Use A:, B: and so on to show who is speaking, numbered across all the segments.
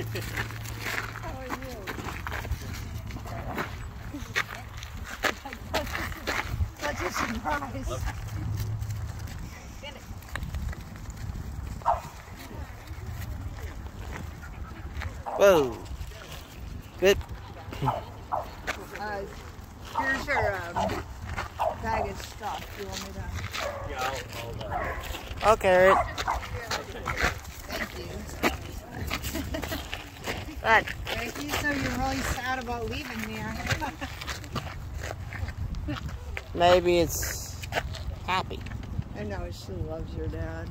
A: How are you? Such a surprise.
B: Whoa. Good.
A: Uh, here's your um, bag of stuff. You want me to?
C: Yeah, I'll, I'll uh,
B: Okay.
A: Thank you. Thank you. So you're really sad about leaving me.
B: Maybe it's happy.
A: I know she loves your dad.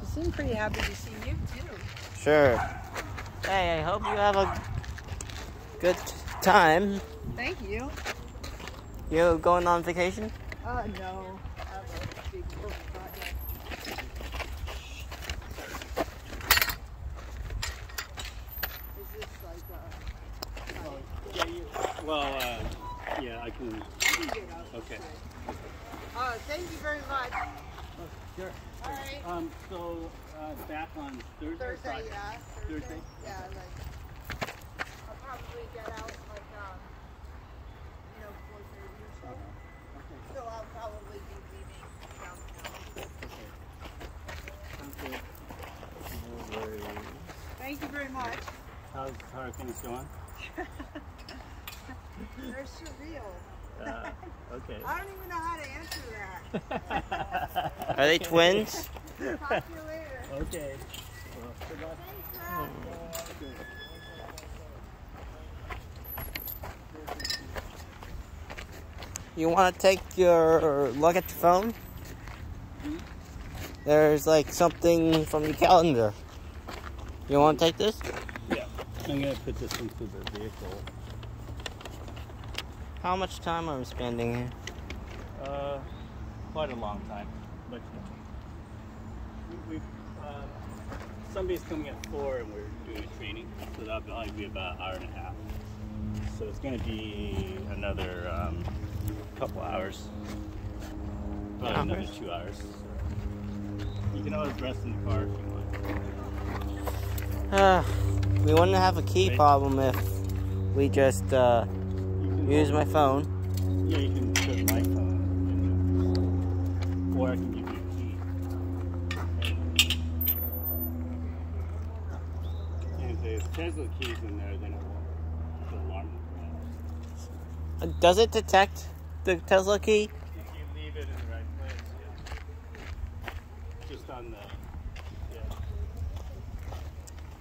A: She seemed pretty happy to see you too.
B: Sure. Hey, I hope you have a good time.
A: Thank you.
B: You going on vacation?
A: Uh, no. I have a big work project. Is this like uh,
C: yeah, you, well, uh, yeah, I can.
A: you get out?
C: Okay.
A: Uh, thank you very much.
C: Sure.
A: All right.
C: Um, so uh, back on Thursday.
A: Thursday, yeah.
C: Thursday?
A: Yeah, like I'll probably get out like um, you know, four thirty or so.
C: Okay.
A: So I'll probably be leaving downtown.
C: Sounds good. No worries.
A: Thank you very much.
C: How's how are things going?
A: They're surreal.
C: Uh, okay.
A: I don't even know how to answer that.
B: Are they twins?
A: Talk to you later.
C: Okay. Well, good luck.
A: Thanks,
B: You want to take your look at your phone? There's like something from your calendar. You want to take this?
C: I'm gonna put this into the vehicle.
B: How much time are we spending here?
C: Uh, quite a long time. But we, we, uh, somebody's coming at four, and we're doing a training, so that'll probably be about an hour and a half. So it's gonna be another um, couple hours, probably another two hours. So you can always rest in the car if you want.
B: Uh, we wouldn't have a key
C: Right.
B: problem if we just uh, use my phone.
C: Yeah, you can put my phone, in there. or I can give you a key. And if there's Tesla keys in there, then it won't. The alarm will.
B: Uh, Does it detect the Tesla key?
C: If you leave it in the right place, yeah. Just on the.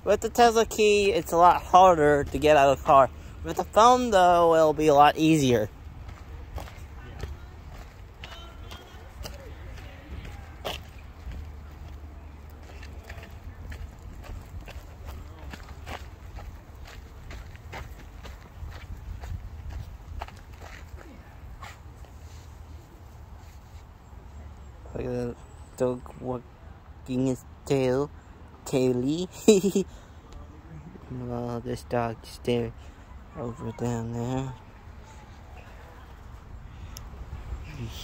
B: With the Tesla key, it's a lot harder to get out of the car. With the phone, though, it'll be a lot easier. Look at the dog wagging his tail. Kaylee. well, this dog there over down there.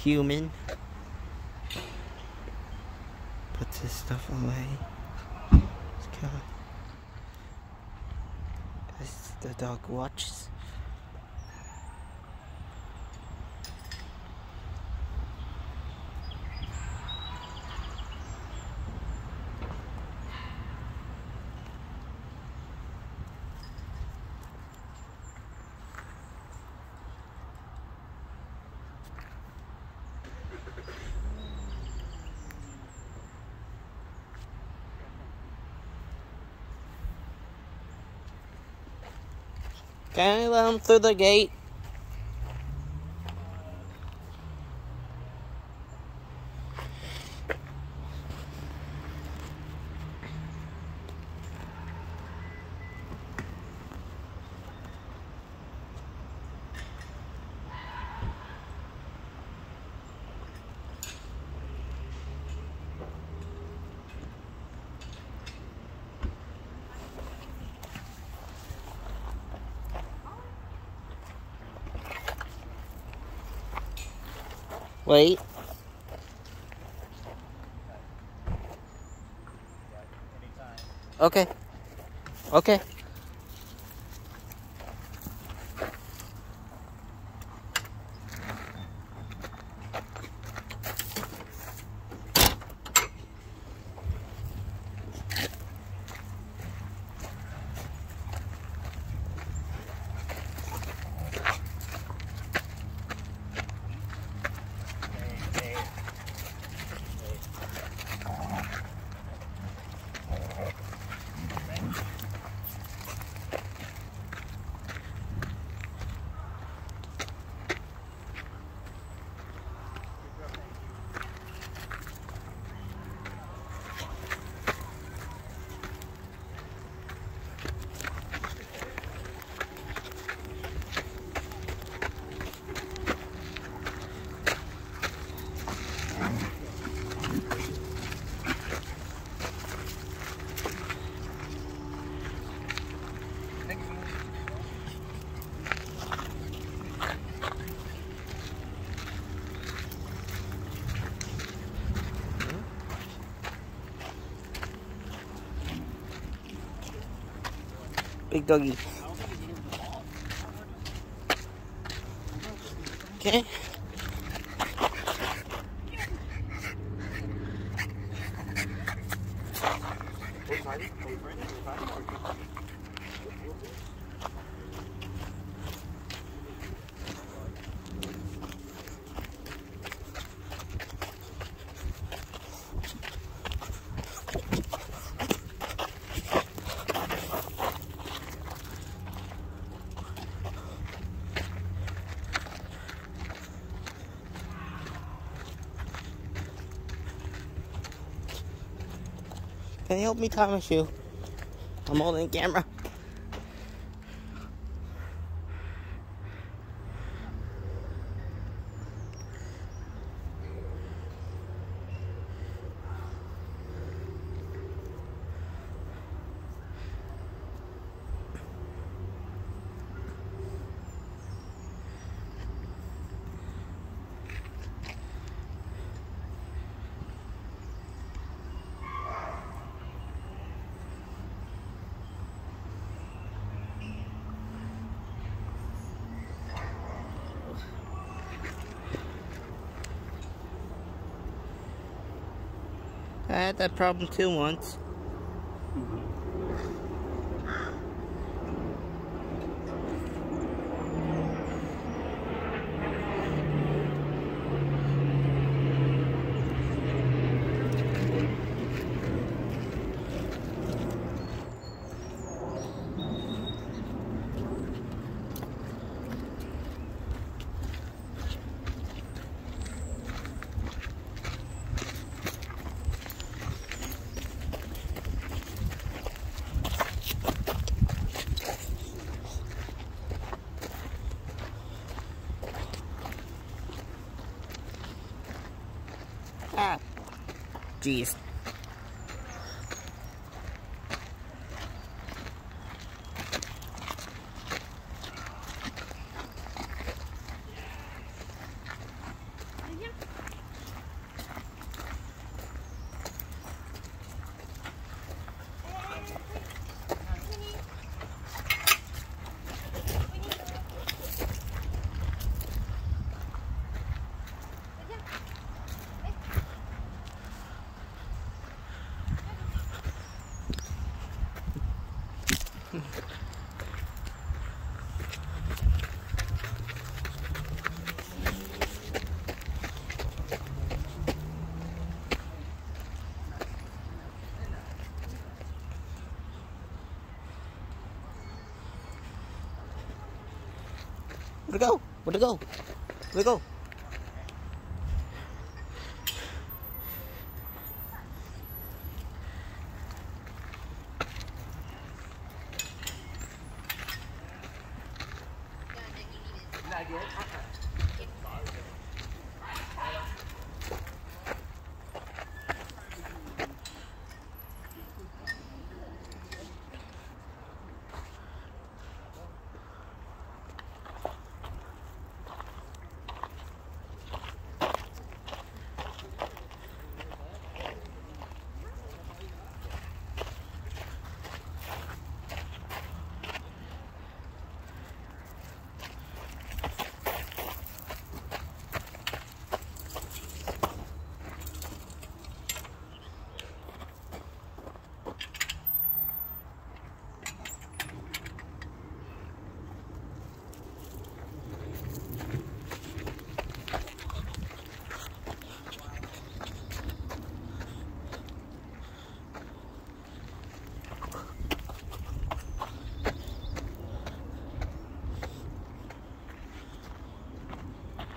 B: Human. Put this stuff away. As the dog watches. Him through the gate? Wait. Okay. Okay. Big doggy. Okay. Can you help me tie my shoe? I'm holding the camera. I had that problem too once. Jeez. Let it go. Let it go. Let it go. Not.